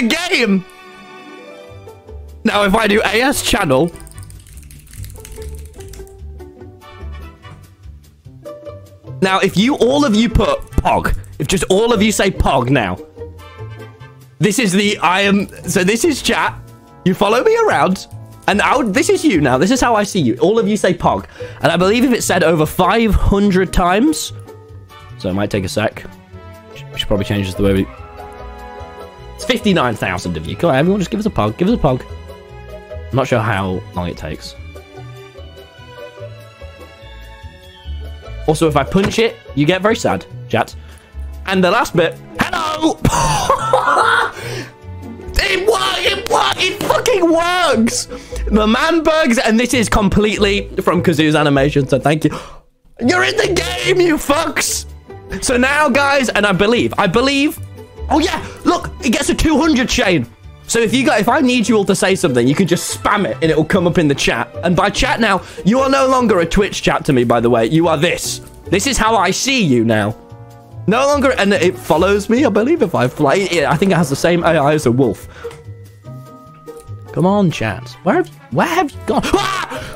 the game. Now, if I do AS channel. Now, if you, all of you put POG, if just all of you say POG now, this is the, I am, so this is chat. You follow me around. And I would, this is you now. This is how I see you. All of you say POG. And I believe if it's said over 500 times, so it might take a sec. Should probably change this the way we... It's 59,000 of you. Come on, everyone, just give us a POG. Give us a POG. I'm not sure how long it takes. Also, if I punch it, you get very sad, chat. And the last bit, hello! it works! It works! It fucking works! The man bugs, and this is completely from Kazoo's animation, so thank you. You're in the game, you fucks! So now, guys, and I believe, I believe, oh yeah, look, it gets a 200 chain. So if you got, if I need you all to say something, you can just spam it and it'll come up in the chat. And by chat now, you are no longer a Twitch chat to me, by the way. You are this. This is how I see you now. No longer, and it follows me, I believe, if I fly. I think it has the same AI as a wolf. Come on, chat. Where have where have you gone? Ah!